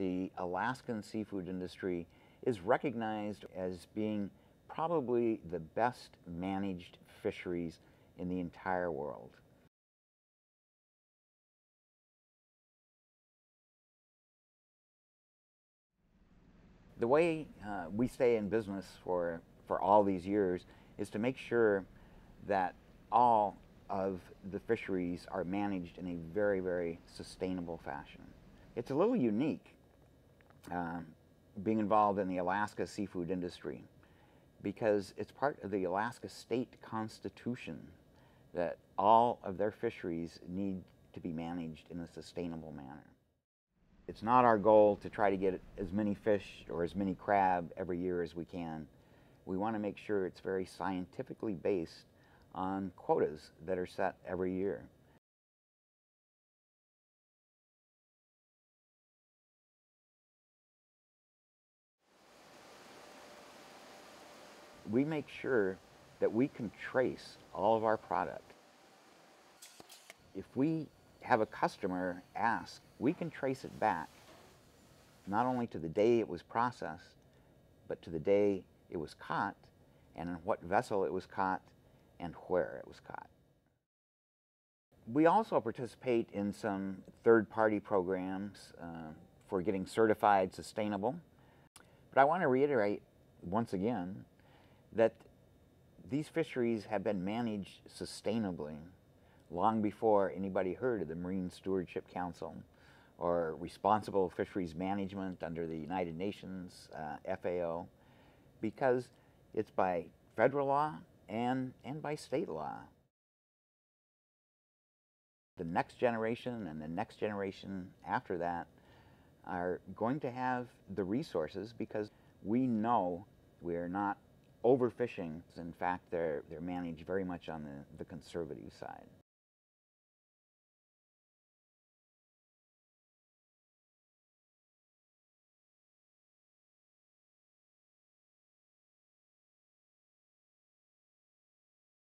The Alaskan seafood industry is recognized as being probably the best managed fisheries in the entire world. The way uh, we stay in business for, for all these years is to make sure that all of the fisheries are managed in a very, very sustainable fashion. It's a little unique uh, being involved in the Alaska seafood industry because it's part of the Alaska state constitution that all of their fisheries need to be managed in a sustainable manner. It's not our goal to try to get as many fish or as many crab every year as we can. We want to make sure it's very scientifically based on quotas that are set every year. We make sure that we can trace all of our product. If we have a customer ask, we can trace it back not only to the day it was processed, but to the day it was caught and in what vessel it was caught and where it was caught. We also participate in some third-party programs uh, for getting certified sustainable. But I want to reiterate once again that these fisheries have been managed sustainably long before anybody heard of the Marine Stewardship Council or responsible fisheries management under the United Nations uh, FAO because it's by federal law and, and by state law. The next generation and the next generation after that are going to have the resources because we know we're not overfishing. In fact, they're, they're managed very much on the, the conservative side.